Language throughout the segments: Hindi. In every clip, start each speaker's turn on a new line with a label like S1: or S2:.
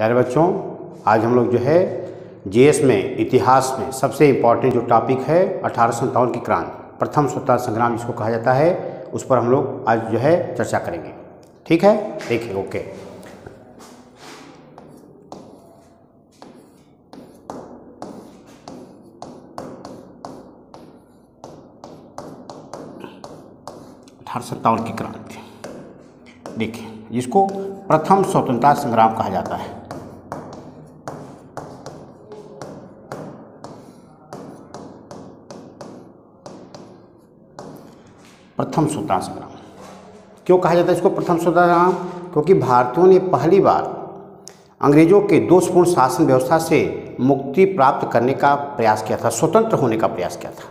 S1: प्यारे बच्चों, आज हम लोग जो है जीएस में, इतिहास में सबसे इंपॉर्टेंट जो टॉपिक है, अठारह की क्रांति। प्रथम स्वतंत्रता संग्राम जिसको कहा जाता है, उस पर हम लोग आज जो है चर्चा करेंगे। ठीक है? देखिए, ओके। अठारह की क्रांति। देखिए, जिसको प्रथम स्वतंत्रता संग्राम कहा जाता है। प्रथम स्वतंत्रता संग्राम क्यों कहा जाता है इसको प्रथम स्वतंत्रता संग्राम क्योंकि भारतीयों ने पहली बार अंग्रेज़ों के दोषपूर्ण शासन व्यवस्था से मुक्ति प्राप्त करने का प्रयास किया था, स्वतंत्र होने का प्रयास किया था,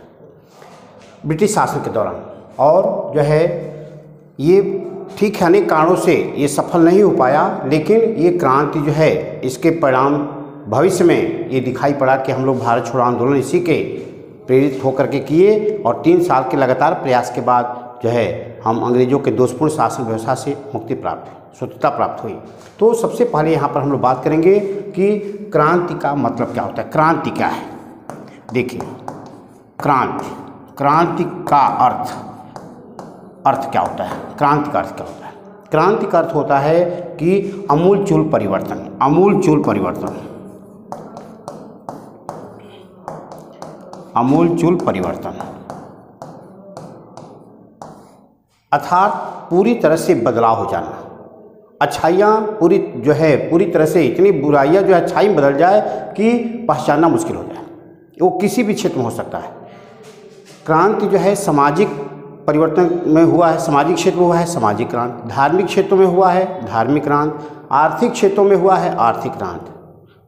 S1: ब्रिटिश शासन के दौरान। और जो है, ये ठीक है, अनेक कारणों से ये सफल नहीं हो पाया, लेकिन ये क्रांति जो है, इसके परिणाम भविष्य में ये दिखाई पड़ा कि हम लोग भारत छोड़ो आंदोलन इसी के प्रेरित होकर के किए और तीन साल के लगातार प्रयास के बाद जो है, हम अंग्रेज़ों के दोषपूर्ण शासन व्यवस्था से मुक्ति प्राप्त स्वतंत्रता प्राप्त हुई। तो सबसे पहले यहाँ पर हम लोग बात करेंगे कि क्रांति का मतलब क्या होता है। क्रांति क्या है? देखिए, क्रांति क्रांति का अर्थ अर्थ क्या होता है? क्रांति का अर्थ क्या होता है? क्रांति का अर्थ होता है कि अमूल चूल परिवर्तन, अमूल चूल परिवर्तन। अमूल चूल परिवर्तन। अर्थात पूरी तरह से बदलाव हो जाना। अच्छाइयाँ पूरी जो है, पूरी तरह से इतनी बुराइयाँ जो है, अच्छाई में बदल जाए कि पहचानना मुश्किल हो जाए। वो किसी भी क्षेत्र में हो सकता है। क्रांति जो है, सामाजिक परिवर्तन में हुआ है, सामाजिक क्षेत्र में हुआ है, सामाजिक क्रांति। धार्मिक क्षेत्रों में हुआ है, धार्मिक क्रांति। आर्थिक क्षेत्रों में हुआ है, आर्थिक क्रांति।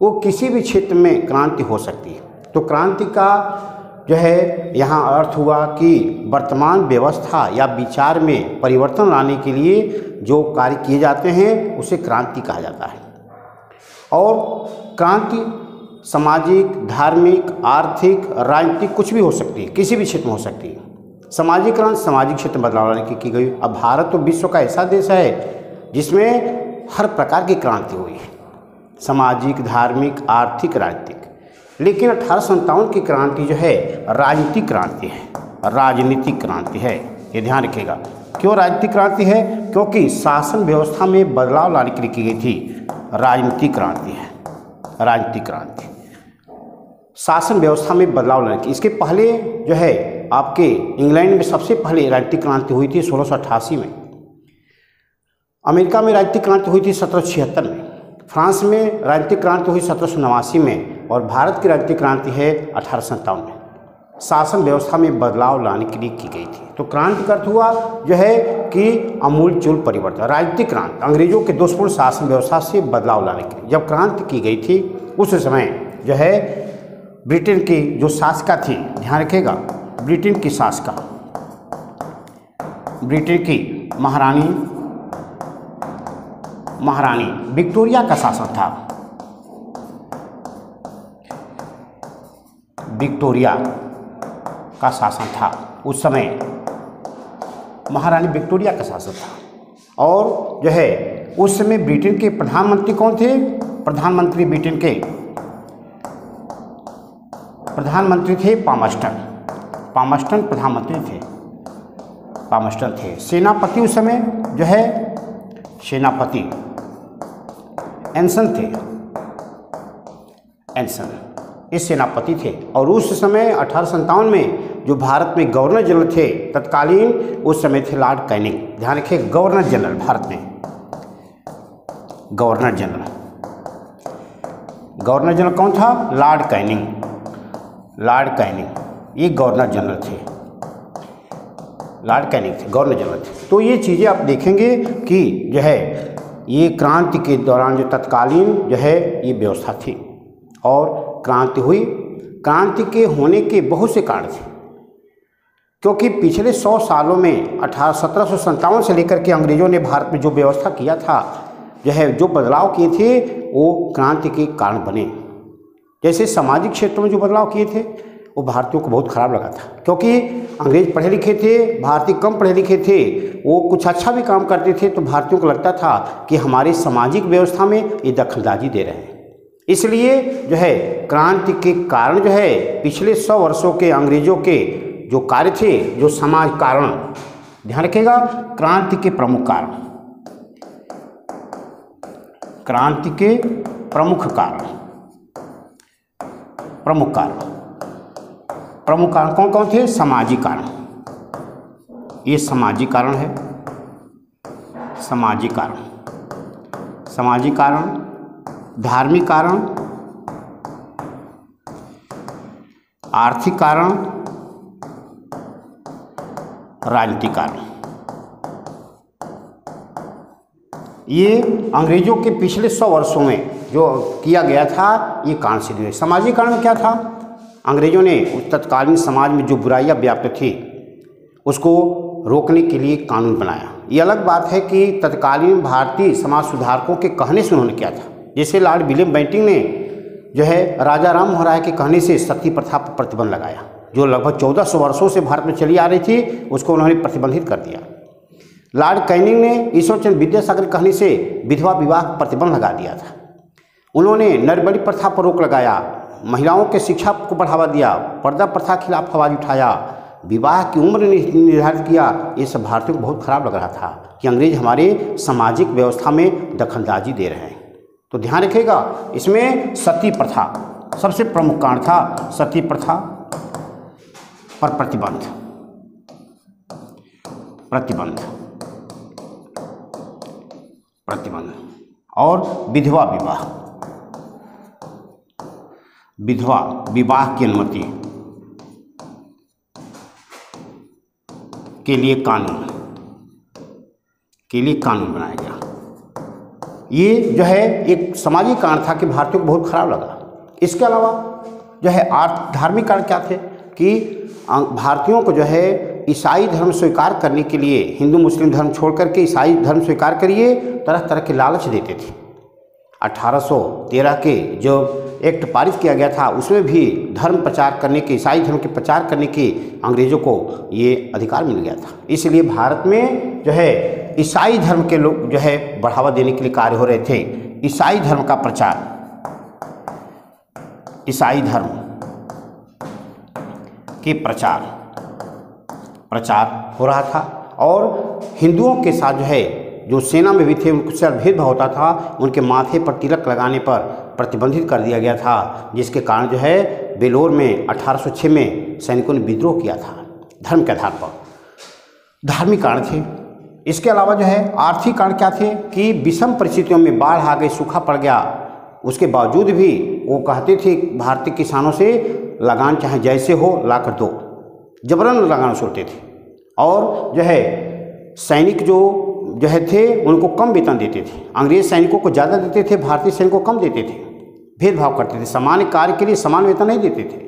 S1: वो किसी भी क्षेत्र में क्रांति हो सकती है। तो क्रांति का जो है, यहाँ अर्थ हुआ कि वर्तमान व्यवस्था या विचार में परिवर्तन लाने के लिए जो कार्य किए जाते हैं, उसे क्रांति कहा जाता है। और क्रांति सामाजिक, धार्मिक, आर्थिक, राजनीतिक कुछ भी हो सकती है, किसी भी क्षेत्र में हो सकती है। सामाजिक क्रांति सामाजिक क्षेत्र में बदलाव लाने की की गई। अब भारत तो विश्व का ऐसा देश है, जिसमें हर प्रकार की क्रांति हुई है। सामाजिक, धार्मिक, आर्थिक, राजनीतिक। लेकिन अठारह की क्रांति जो है, राजनीतिक क्रांति है, राजनीतिक क्रांति है। ये ध्यान रखिएगा। क्यों राजनीतिक क्रांति है? क्योंकि शासन व्यवस्था में बदलाव लाने के लिए की गई थी। राजनीतिक क्रांति है। राजनीतिक क्रांति। शासन व्यवस्था में बदलाव लाने की इसके पहले जो है, आपके इंग्लैंड में सबसे पहले राजनीतिक क्रांति हुई थी सोलह में। अमेरिका में राजनीतिक क्रांति हुई थी सत्रह सौ छिहत्तर में। फ्रांस में राजनीतिक क्रांति हुई सत्रह सौ नवासी में। और भारत की राजनीतिक क्रांति है अठारह में। शासन व्यवस्था में बदलाव लाने के लिए की गई थी। तो क्रांति का अर्थ हुआ जो है कि अमूल चूल परिवर्तन राजनीतिक क्रांति, अंग्रेज़ों के दोषपूर्ण शासन व्यवस्था से बदलाव लाने के लिए। जब क्रांति की गई थी, उस समय जो है ब्रिटेन की जो शासका थी, ध्यान रखिएगा, ब्रिटेन की शासका, ब्रिटेन की महारानी महारानी विक्टोरिया का शासन था। विक्टोरिया का शासन था। उस समय महारानी विक्टोरिया का शासन था। और जो है, उस समय ब्रिटेन के प्रधानमंत्री कौन थे? प्रधानमंत्री ब्रिटेन के प्रधानमंत्री थे पामस्टन। पामस्टन प्रधानमंत्री थे। पामस्टन थे। सेनापति उस समय जो है, सेनापति एंसन थे। एंसन। इस सेनापति थे। और उस समय अठारह में जो भारत में गवर्नर जनरल थे, तत्कालीन उस समय थे लॉर्ड कैनिंग। ध्यान रखिए, गवर्नर जनरल भारत में। Governor general. गवर्नर जनरल कौन था? Lord Canning. लॉर्ड कैनिंग, ये गवर्नर जनरल थे। लॉर्ड कैनिंग थे, गवर्नर जनरल थे। तो ये चीज़ें आप देखेंगे कि जो है, ये क्रांति के दौरान जो तत्कालीन जो है, ये व्यवस्था थी। और क्रांति हुई। क्रांति के होने के बहुत से कारण थे। क्योंकि पिछले सौ सालों में अठारह, सत्रह सौ से लेकर के अंग्रेज़ों ने भारत में जो व्यवस्था किया था, जो है, जो बदलाव किए थे, वो क्रांति के कारण बने। जैसे सामाजिक क्षेत्रों में जो बदलाव किए थे, वो भारतीयों को बहुत खराब लगा था। क्योंकि अंग्रेज़ पढ़े लिखे थे, भारतीय कम पढ़े लिखे थे, वो कुछ अच्छा भी काम करते थे तो भारतीयों को लगता था कि हमारी सामाजिक व्यवस्था में ये दखलंदाजी दे रहे हैं। इसलिए जो है, क्रांति के कारण जो है, पिछले सौ वर्षों के अंग्रेज़ों के जो कार्य थे, जो समाज कारण, ध्यान रखिएगा, क्रांति के प्रमुख कारण। क्रांति के प्रमुख कारण। प्रमुख कारण। प्रमुख कारण कौन कौन थे? सामाजिक कारण। ये सामाजिक कारण है। सामाजिक कारण। सामाजिक कारण धार्मिक कारण, आर्थिक कारण, राजनीतिक कारण। ये अंग्रेज़ों के पिछले सौ वर्षों में जो किया गया था, ये कारण सिद्ध हुए। सामाजिक कारण क्या था? अंग्रेज़ों ने उस तत्कालीन समाज में जो बुराइयाँ व्याप्त थी, उसको रोकने के लिए कानून बनाया। ये अलग बात है कि तत्कालीन भारतीय समाज सुधारकों के कहने से उन्होंने किया था। जैसे लॉर्ड विलियम बैंटिंग ने जो है राजा राम मोहन राय के कहने से सती प्रथा पर प्रतिबंध लगाया, जो लगभग चौदह सौ वर्षों से भारत में चली आ रही थी, उसको उन्होंने प्रतिबंधित कर दिया। लॉर्ड कैनिंग ने ईश्वरचंद विद्यासागर कहने से विधवा विवाह प्रतिबंध लगा दिया था। उन्होंने नरबड़ी प्रथा पर रोक लगाया, महिलाओं के शिक्षा को बढ़ावा दिया, पर्दा प्रथा के खिलाफ आवाज़ उठाया, विवाह की उम्र निर्धारित किया। ये सब भारतीयों को बहुत खराब लग रहा था कि अंग्रेज़ हमारे सामाजिक व्यवस्था में दखलंदाजी दे रहे हैं। तो ध्यान रखिएगा, इसमें सती प्रथा, सबसे प्रमुख कारण था सती प्रथा पर प्रतिबंध। प्रतिबंध। प्रतिबंध। और विधवा विवाह। विधवा विवाह की अनुमति के लिए कानून, के लिए कानून बनाया गया। ये जो है, एक सामाजिक कारण था कि भारतीयों को बहुत खराब लगा। इसके अलावा जो है, आर्थ, धार्मिक कारण क्या थे? कि भारतीयों को जो है, ईसाई धर्म स्वीकार करने के लिए, हिंदू, मुस्लिम धर्म छोड़ करके ईसाई धर्म स्वीकार करिए, तरह तरह के लालच देते थे। 1813 के जो एक्ट पारित किया गया था, उसमें भी धर्म प्रचार करने के, ईसाई धर्म के प्रचार करने के अंग्रेज़ों को ये अधिकार मिल गया था। इसलिए भारत में जो है ईसाई धर्म के लोग जो है बढ़ावा देने के लिए कार्य हो रहे थे। ईसाई धर्म का प्रचार। ईसाई धर्म के प्रचार। प्रचार हो रहा था और हिंदुओं के साथ जो है, जो सेना में भी थे, उनके साथ भेदभाव होता था। उनके माथे पर तिलक लगाने पर प्रतिबंधित कर दिया गया था, जिसके कारण जो है बेलोर में 1806 में सैनिकों ने विद्रोह किया था, धर्म के आधार पर। धार्मिक कारण थे। इसके अलावा जो है, आर्थिक कारण क्या थे कि विषम परिस्थितियों में बाढ़ आ गई, सूखा पड़ गया। उसके बावजूद भी वो कहते थे भारतीय किसानों से, लगान चाहे जैसे हो ला कर दो। जबरन लगान सोते थे। और जो है, सैनिक जो जो है थे, उनको कम वेतन देते थे। अंग्रेज़ सैनिकों को ज़्यादा देते थे, भारतीय सैनिकों को कम देते थे। भेदभाव करते थे। समान कार्य के लिए समान वेतन नहीं देते थे।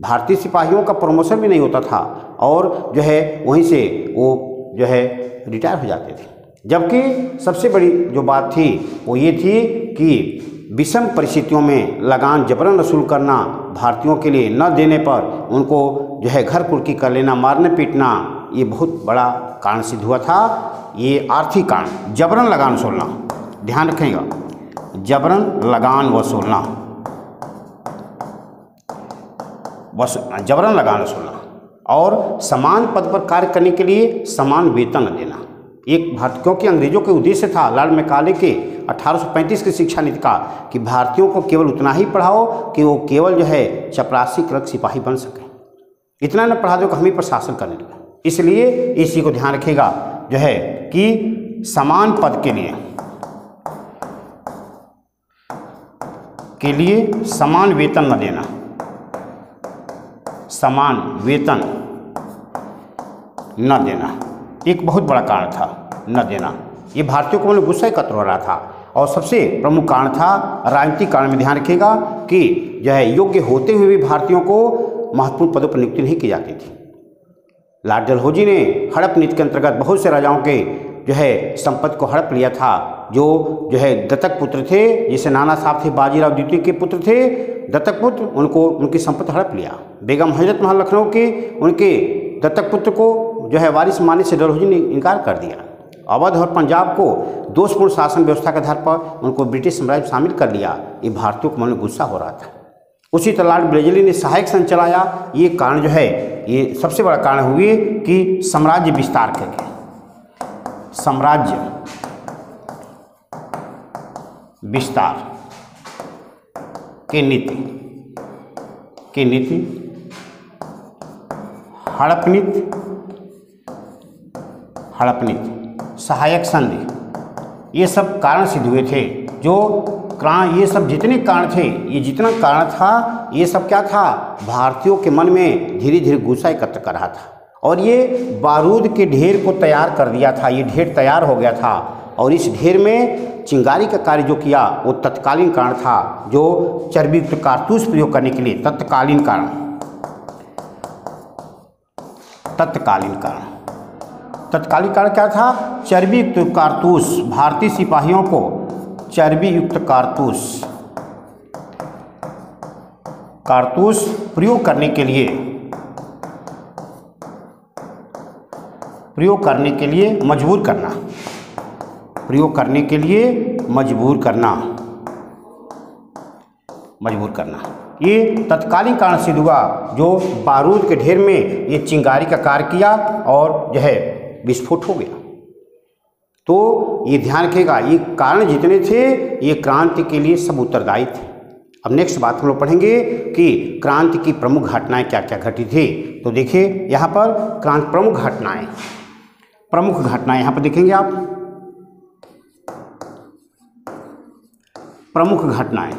S1: भारतीय सिपाहियों का प्रमोशन भी नहीं होता था। और जो है, वहीं से वो जो है रिटायर हो जाते थे। जबकि सबसे बड़ी जो बात थी, वो ये थी कि विषम परिस्थितियों में लगान जबरन वसूल करना, भारतीयों के लिए न देने पर उनको जो है, घर कुर्की कर लेना, मारने पीटना, ये बहुत बड़ा कारण सिद्ध हुआ था। ये आर्थिक कारण, जबरन लगान वसूलना। ध्यान रखेगा, जबरन लगान वसूलना। वस, जबरन लगान वसूलना। और समान पद पर कार्य करने के लिए समान वेतन देना। एक भारत, क्योंकि अंग्रेज़ों के उद्देश्य था लाल मैकाले के 1835 की शिक्षा नीति का, कि भारतीयों को केवल उतना ही पढ़ाओ कि वो केवल जो है चपरासी क्लर्क सिपाही बन सके। इतना न पढ़ा दो कि हम ही पर शासन करने लगे। इसलिए इसी को ध्यान रखेगा जो है कि समान पद के लिए के लिए समान वेतन न देना। समान वेतन न देना। एक बहुत बड़ा कारण था न देना। ये भारतीयों को मतलब गुस्सा एकत्र हो रहा था। और सबसे प्रमुख कारण था, राजनीतिक कारण में ध्यान रखिएगा कि जो है योग्य होते हुए भी भारतीयों को महत्वपूर्ण पदों पर नियुक्ति नहीं की जाती थी। लार्ड डलहौजी ने हड़प नीति के अंतर्गत बहुत से राजाओं के जो है संपत्ति को हड़प लिया था, जो जो है दत्तक पुत्र थे, जिसे नाना साहब थे, बाजीराव द्वितीय के पुत्र थे, दत्तक पुत्र उनको, उनकी संपत्ति हड़प लिया। बेगम हज़रत महल लखनऊ के, उनके दत्तक पुत्र को जो है वारिस मानने से डलहौजी ने इनकार कर दिया। अवध और पंजाब को दोषपूर्ण शासन व्यवस्था के आधार पर उनको ब्रिटिश साम्राज्य शामिल कर लिया। ये भारतीयों को मन में गुस्सा हो रहा था। उसी तरह लॉर्ड ब्लेजली ने सहायक सन चलाया ये कारण जो है, ये सबसे बड़ा कारण हुए कि साम्राज्य विस्तार करके साम्राज्य। विस्तार। की नीति। की नीति। हड़प नीति हड़प नीति सहायक संधि। ये सब कारण सिद्ध हुए थे। जो कारण ये सब जितने कारण थे, ये जितना कारण था, ये सब क्या था? भारतीयों के मन में धीरे धीरे गुस्सा एकत्र कर रहा था। और ये बारूद के ढेर को तैयार कर दिया था, ये ढेर तैयार हो गया था। और इस ढेर में चिंगारी का कार्य जो किया, वो तत्कालीन कारण था, जो चर्बीयुक्त कारतूस प्रयोग करने के लिए तत्कालीन कारण। तत्कालीन कारण। तत्कालीन कारण क्या था? चर्बीयुक्त कारतूस, भारतीय सिपाहियों को चर्बी युक्त कारतूस। कारतूस प्रयोग करने के लिए प्रयोग करने के लिए मजबूर करना। प्रयोग करने के लिए मजबूर करना। मजबूर करना। ये तत्कालीन कारण सिद्ध हुआ, जो बारूद के ढेर में ये चिंगारी का कार्य किया और जो है विस्फोट हो गया। तो ये ध्यान रखेगा ये कारण जितने थे, ये क्रांति के लिए सब उत्तरदायी थे। अब नेक्स्ट बात हम लोग पढ़ेंगे कि क्रांति की प्रमुख घटनाएँ क्या क्या घटी थी। तो देखिए, यहाँ पर क्रांति प्रमुख घटनाएँ। प्रमुख घटनाएँ यहाँ पर देखेंगे आप। प्रमुख घटनाएँ।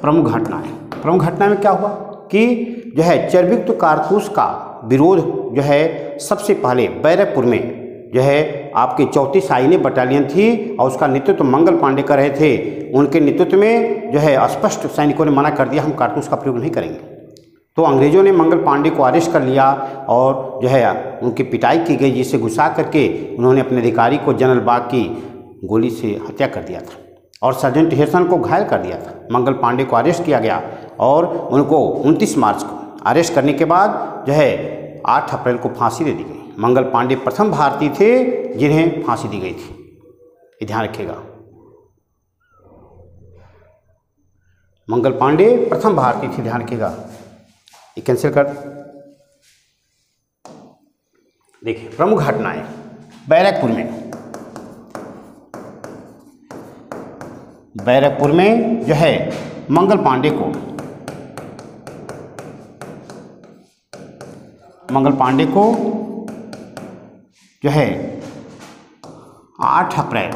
S1: प्रमुख घटनाएँ। प्रमुख घटना में क्या हुआ? कि जो है चर्बिक्त कारतूस का विरोध जो है सबसे पहले बैरकपुर में जो है आपकी चौथी आईने बटालियन थी और उसका नेतृत्व मंगल पांडे कर रहे थे। उनके नेतृत्व में जो है स्पष्ट सैनिकों ने मना कर दिया, हम कारतूस का प्रयोग नहीं करेंगे। तो अंग्रेज़ों ने मंगल पांडे को अरेस्ट कर लिया और जो है, उनकी पिटाई की गई, जिसे घुसा करके उन्होंने अपने अधिकारी को जनरल बाग की गोली से हत्या कर दिया था और सर्जेंट हेरसन को घायल कर दिया था। मंगल पांडे को अरेस्ट किया गया और उनको 29 मार्च को अरेस्ट करने के बाद जो है 8 अप्रैल को फांसी दे दी गई। मंगल पांडे प्रथम भारतीय थे, जिन्हें फांसी दी गई थी। ये ध्यान रखिएगा। मंगल पांडे प्रथम भारतीय थे, ध्यान रखिएगा। ये कैंसिल कर। देखिए, प्रमुख घटनाएँ बैरकपुर में। बैरकपुर में जो है, मंगल पांडे को, मंगल पांडे को जो है, आठ अप्रैल,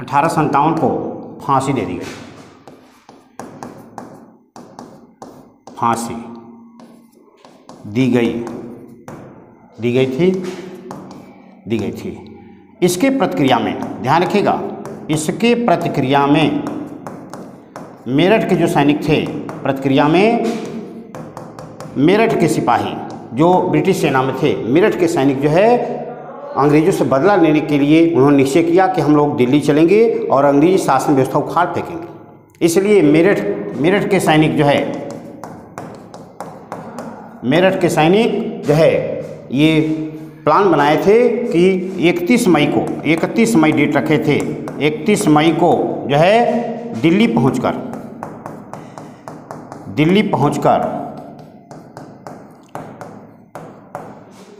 S1: अठारह संतावन को फांसी दे दी गई। फांसी दी गई। दी गई थी? दी गई थी। इसके प्रतिक्रिया में, ध्यान रखिएगा, इसके प्रतिक्रिया में मेरठ के जो सैनिक थे, प्रतिक्रिया में मेरठ के सिपाही जो ब्रिटिश सेना में थे, मेरठ के सैनिक जो है, अंग्रेज़ों से बदला लेने के लिए उन्होंने निश्चय किया कि हम लोग दिल्ली चलेंगे और अंग्रेज़ी शासन व्यवस्था उखाड़ फेंकेंगे। इसलिए मेरठ मेरठ के सैनिक जो है मेरठ के सैनिक जो है, ये प्लान बनाए थे कि 31 मई को 31 मई डेट रखे थे 31 मई को जो है दिल्ली पहुंचकर दिल्ली पहुंचकर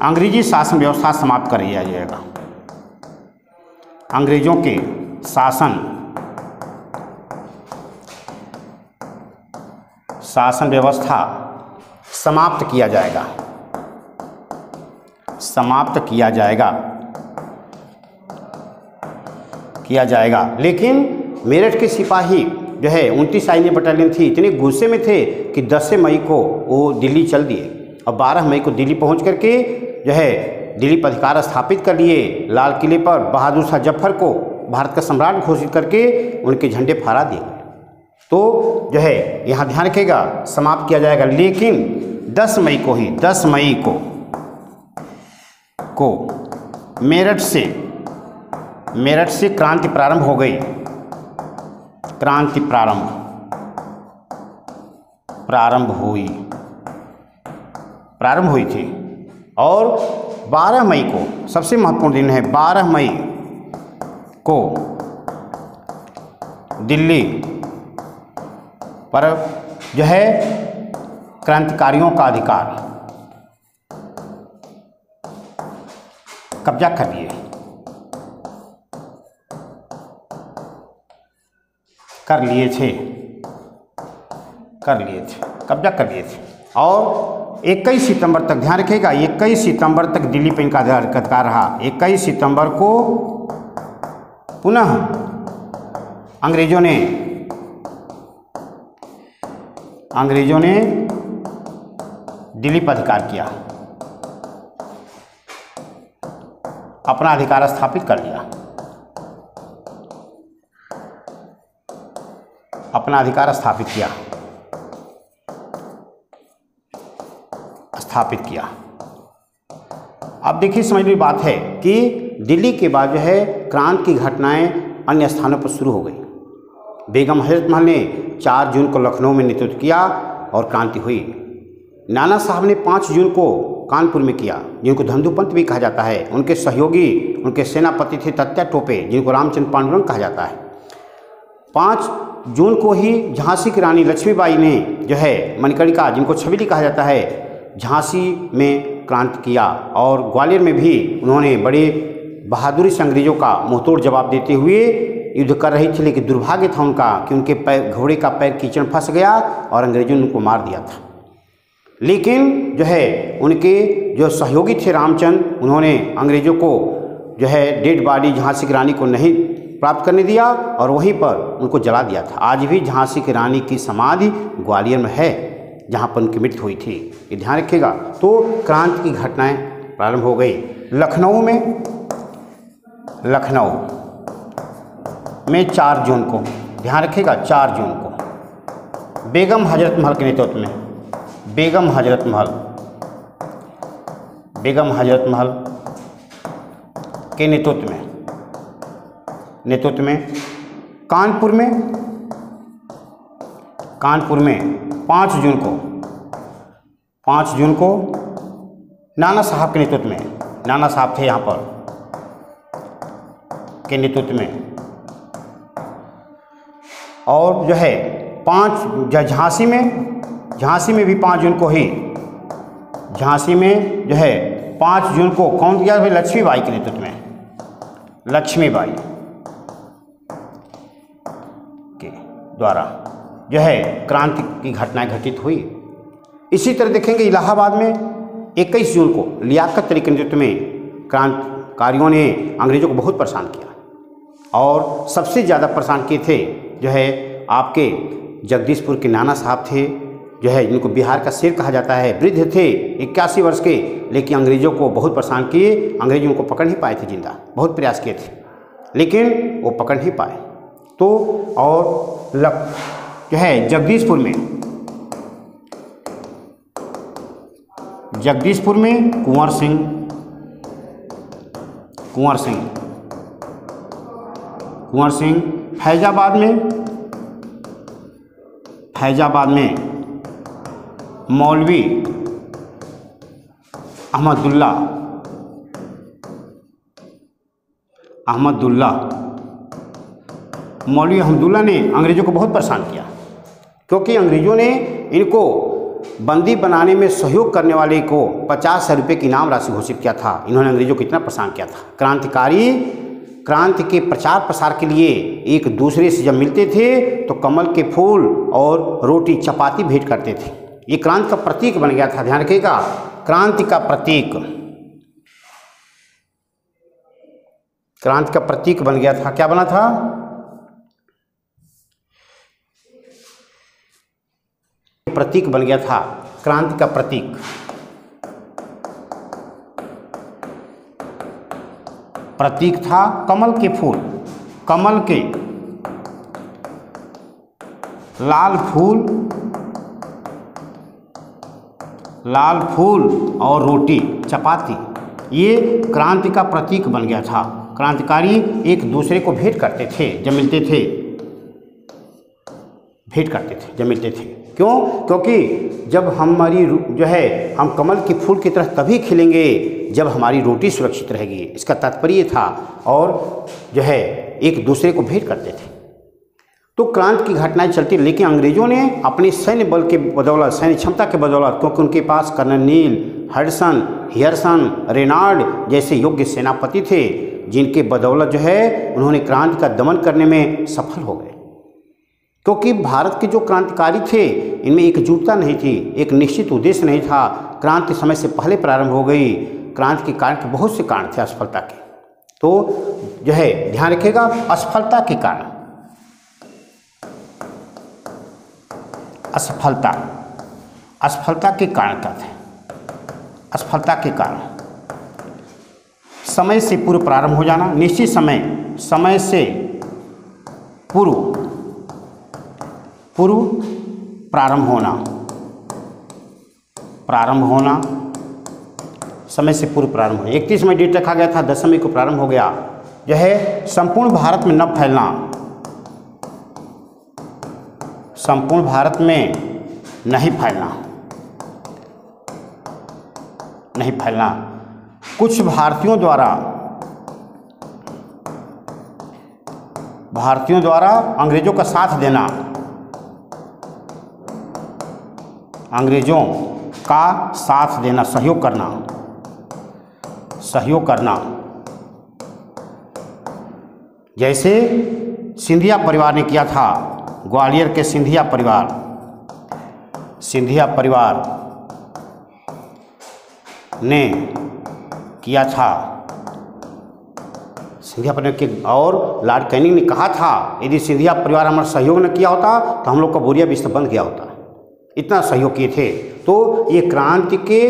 S1: अंग्रेज़ी शासन व्यवस्था समाप्त कर दिया जाएगा। अंग्रेज़ों के शासन शासन व्यवस्था समाप्त किया जाएगा। समाप्त किया जाएगा। किया जाएगा। लेकिन मेरठ के सिपाही जो है, उनतीस सैन्य बटालियन थी, इतने गुस्से में थे कि 10 मई को वो दिल्ली चल दिए। और 12 मई को दिल्ली पहुँच करके जो है, दिल्ली पर अधिकार स्थापित कर लिए लाल किले पर बहादुर शाह ज़फ़र को भारत का सम्राट घोषित करके उनके झंडे फहरा दिए। तो जो है, यहाँ ध्यान रखेगा समाप्त किया जाएगा। लेकिन 10 मई को ही 10 मई को को, मेरठ से मेरठ से क्रांति प्रारंभ हो गई। क्रांति प्रारंभ प्रारंभ हुई। प्रारंभ हुई थी। और 12 मई को, सबसे महत्वपूर्ण दिन है 12 मई को, दिल्ली पर जो है क्रांतिकारियों का अधिकार। कब्जा कर लिए। कर लिए थे। कर लिए थे। कब्जा कर लिए थे। और 21 सितंबर तक ध्यान रखिएगा 21 सितंबर तक दिल्ली पे इनका अधिकार रहा। 21 सितंबर को पुनः अंग्रेज़ों ने अंग्रेज़ों ने दिल्ली पर अधिकार किया। अपना अधिकार स्थापित कर लिया। अपना अधिकार स्थापित किया। स्थापित किया। अब देखिए, समझ बात है कि दिल्ली के बाद जो है क्रांति की घटनाएँ अन्य स्थानों पर शुरू हो गई। बेगम हज़रत महल ने चार जून को लखनऊ में नेतृत्व किया और क्रांति हुई। नाना साहब ने पाँच जून को कानपुर में किया, जिनको धंधुपंत भी कहा जाता है। उनके सहयोगी, उनके सेनापति थे तत्या टोपे, जिनको रामचंद्र पांडुरंग कहा जाता है। पाँच जून को ही झांसी की रानी लक्ष्मीबाई ने जो है, मणिकर्णिका, जिनको छबीली कहा जाता है, झांसी में क्रांति किया और ग्वालियर में भी उन्होंने बड़े बहादुरी से अंग्रेज़ों का मुंहतोड़ जवाब देते हुए युद्ध कर रही थी, लेकिन दुर्भाग्य था उनका कि उनके पैर, घोड़े का पैर कीचड़ फंस गया और अंग्रेज़ों ने उनको मार दिया था। लेकिन जो है, उनके जो सहयोगी थे रामचंद्र उन्होंने अंग्रेज़ों को जो है, डेड बॉडी झांसी की रानी को नहीं प्राप्त करने दिया और वहीं पर उनको जला दिया था। आज भी झांसी की रानी की समाधि ग्वालियर में है, जहाँ पर उनकी मृत्यु हुई थी। ये ध्यान रखिएगा। तो क्रांति की घटनाएँ प्रारंभ हो गई। लखनऊ में लखनऊ में चार जून को, ध्यान रखिएगा, चार जून को। बेगम हज़रत महल के नेतृत्व में बेगम हज़रत महल। बेगम हज़रत महल के नेतृत्व में। नेतृत्व में कानपुर में कानपुर में पाँच जून को, पाँच जून को नाना साहब के नेतृत्व में, नाना साहब थे यहाँ पर, के नेतृत्व में। और जो है, पाँच झांसी में झांसी में भी पाँच जून को ही, झांसी में जो है पाँच जून को कौन किया भाई लक्ष्मीबाई के नेतृत्व में। लक्ष्मीबाई के द्वारा जो है क्रांति की घटनाएँ घटित हुई। इसी तरह देखेंगे इलाहाबाद में 21 जून को लियाकत तरीके नेतृत्व में क्रांतिकारियों ने अंग्रेज़ों को बहुत परेशान किया और सबसे ज़्यादा परेशान किए थे जो है आपके जगदीशपुर के नाना साहब थे जो है जिनको बिहार का शेर कहा जाता है। वृद्ध थे इक्यासी वर्ष के, लेकिन अंग्रेज़ों को बहुत परेशान किए। अंग्रेज़ उनको पकड़ नहीं पाए थे ज़िंदा। बहुत प्रयास किए थे। लेकिन वो पकड़ नहीं पाए। तो और लक, जो है, जगदीशपुर में जगदीशपुर में कुंवर सिंह कुंवर सिंह कुंवर सिंह फैजाबाद में फैजाबाद में मौलवी अहमदुल्ला अहमदुल्ला मौलवी अहमदुल्ला ने अंग्रेज़ों को बहुत परेशान किया, क्योंकि अंग्रेज़ों ने इनको बंदी बनाने में सहयोग करने वाले को पचास हज़ार रुपये की इनाम राशि घोषित किया था। इन्होंने अंग्रेज़ों को इतना परेशान किया था। क्रांतिकारी, क्रांति के प्रचार प्रसार के लिए एक दूसरे से जब मिलते थे तो कमल के फूल और रोटी चपाती भेंट करते थे। ये क्रांति का प्रतीक बन गया था, ध्यान रखिएगा। क्रांति का प्रतीक। क्रांति का प्रतीक बन गया था, क्या बना था? प्रतीक बन गया था, क्रांति का प्रतीक। प्रतीक था कमल के फूल, कमल के लाल फूल लाल फूल और रोटी, चपाती, ये क्रांति का प्रतीक बन गया था। क्रांतिकारी एक दूसरे को भेंट करते थे जब मिलते थे। भेंट करते थे जब मिलते थे। क्यों? क्योंकि जब हमारी जो है, हम कमल के फूल की तरह तभी खिलेंगे जब हमारी रोटी सुरक्षित रहेगी। इसका तात्पर्य था। और जो है, एक दूसरे को भेंट करते थे। तो क्रांति की घटनाएँ चलती लेकिन अंग्रेज़ों ने अपने सैन्य बल के बदौलत, सैन्य क्षमता के बदौलत, क्योंकि उनके पास कर्नल नील, हडसन, हियरसन, रेनार्ड जैसे योग्य सेनापति थे, जिनके बदौलत जो है, उन्होंने क्रांति का दमन करने में सफल हो गए। क्योंकि भारत के जो क्रांतिकारी थे, इनमें एकजुटता नहीं थी, एक निश्चित उद्देश्य नहीं था। क्रांति समय से पहले प्रारंभ हो गई। क्रांति के कारण बहुत से कारण थे असफलता के। तो जो है, ध्यान रखिएगा असफलता के कारण। असफलता। असफलता के कारण क्या थे? असफलता के कारण। समय से पूर्व प्रारंभ हो जाना, निश्चित समय समय से पूर्व पूर्व प्रारंभ होना। प्रारंभ होना, समय से पूर्व प्रारंभ होना। इकतीस में डेट रखा गया था, दसवीं को प्रारंभ हो गया। यह है, संपूर्ण भारत में न फैलना। संपूर्ण भारत में नहीं फैलना। नहीं फैलना। कुछ भारतीयों द्वारा भारतीयों द्वारा अंग्रेज़ों का साथ देना, अंग्रेज़ों का साथ देना, सहयोग करना सहयोग करना। जैसे सिंधिया परिवार ने किया था ग्वालियर के सिंधिया परिवार। सिंधिया परिवार ने किया था। सिंधिया परिवार के और लॉर्ड कैनिंग ने कहा था, यदि सिंधिया परिवार हमारा सहयोग न किया होता तो हम लोग का बोरिया बिस्तर बंद किया होता। इतना सहयोग किए थे। तो ये क्रांति के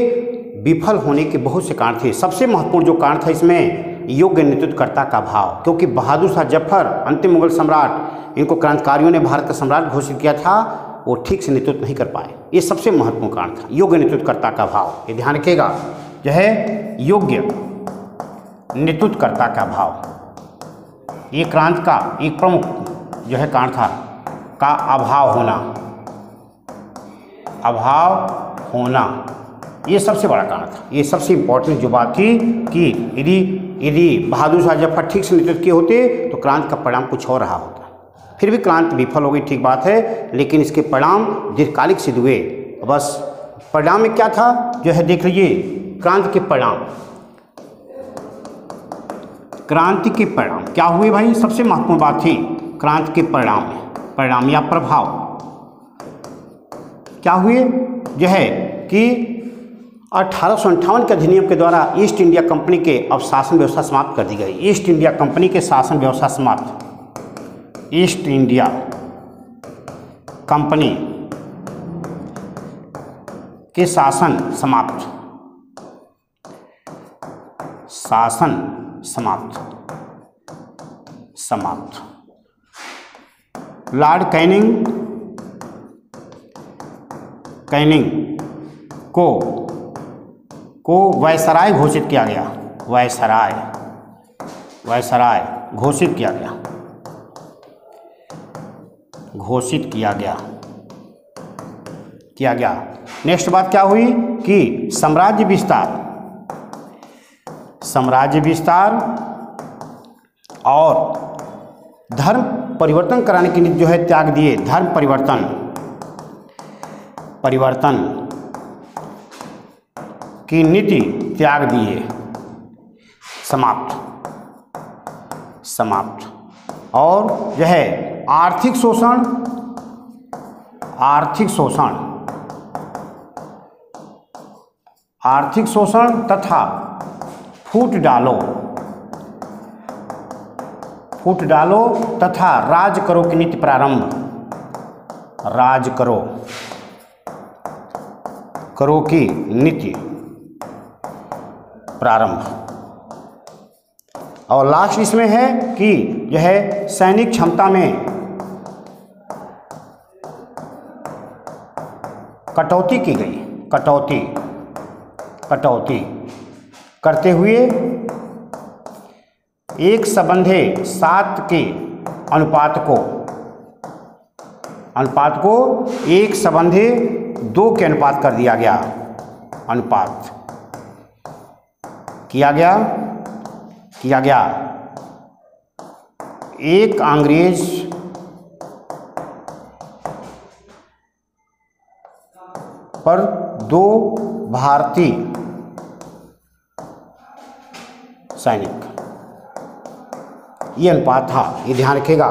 S1: विफल होने के बहुत से कारण थे। सबसे महत्वपूर्ण जो कारण था इसमें योग्य नेतृत्वकर्ता का भाव। क्योंकि बहादुर शाह ज़फ़र, अंतिम मुगल सम्राट, इनको क्रांतिकारियों ने भारत का सम्राट घोषित किया था, वो ठीक से नेतृत्व नहीं कर पाए। ये सबसे महत्वपूर्ण कारण था, योग्य नेतृत्वकर्ता का भाव। ये ध्यान रखिएगा जो है योग्य नेतृत्वकर्ता का भाव। ये क्रांति का एक प्रमुख जो है कारण था, का अभाव होना। अभाव होना, ये सबसे बड़ा कारण था। ये सबसे इम्पोर्टेंट जो बात थी कि यदि यदि बहादुर शाह ज़फ़र ठीक से नेतृत्व किए होते तो क्रांति का परिणाम कुछ और रहा होता। फिर भी क्रांति विफल हो गई, ठीक बात है, लेकिन इसके परिणाम दीर्घकालिक सिद्ध हुए। बस, परिणाम में क्या था? जो है, देख लीजिए, क्रांति के परिणाम। क्रांति के परिणाम। क्या हुए भाई? सबसे महत्वपूर्ण बात थी, क्रांति के परिणाम परिणाम या प्रभाव। क्या हुए? जो है कि अठारह के अधिनियम के द्वारा ईस्ट इंडिया कंपनी के अब शासन व्यवस्था समाप्त कर दी गई। ईस्ट इंडिया कंपनी के शासन व्यवस्था समाप्त। ईस्ट इंडिया कंपनी के शासन समाप्त। शासन समाप्त। समाप्त। लॉर्ड कैनिंग कैनिंग को को वायसराय घोषित किया गया। वायसराय। वायसराय घोषित किया गया। घोषित किया गया। किया गया। नेक्स्ट बात क्या हुई कि साम्राज्य विस्तार। साम्राज्य विस्तार और धर्म परिवर्तन कराने की नीति जो है त्याग दिए। धर्म परिवर्तन। परिवर्तन। की नीति त्याग दिए समाप्त। समाप्त। और जो है आर्थिक शोषण। आर्थिक शोषण। आर्थिक शोषण तथा फूट डालो। फूट डालो तथा राज करो की नीति प्रारंभ। राज करो। करो की नीति। प्रारंभ। और लास्ट इसमें है कि यह सैनिक क्षमता में कटौती की गई। कटौती कटौती करते हुए एक संबंधे सात के अनुपात को अनुपात को एक संबंधे दो के अनुपात कर दिया गया। अनुपात। किया गया? किया गया। एक अंग्रेज़ पर दो भारतीय सैनिक। ये अनुपात था, ये ध्यान रखेगा।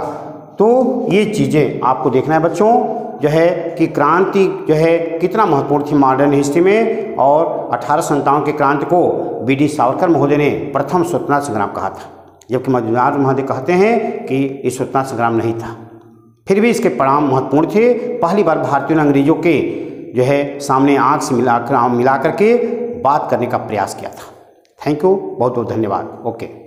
S1: तो ये चीज़ें आपको देखना है बच्चों, जो है कि क्रांति जो है कितना महत्वपूर्ण थी मॉडर्न हिस्ट्री में। और अठारह संतावन के क्रांति को बी डी सावरकर महोदय ने प्रथम स्वतंत्रता संग्राम कहा था। जबकि मजुमदार महोदय कहते हैं कि ये स्वतंत्रता संग्राम नहीं था। फिर भी इसके परिणाम महत्वपूर्ण थे। पहली बार भारतीयों ने अंग्रेज़ों के जो है सामने आँख से मिलाकर मिला करके बात करने का प्रयास किया था। थैंक यू बहुत बहुत धन्यवाद। ओके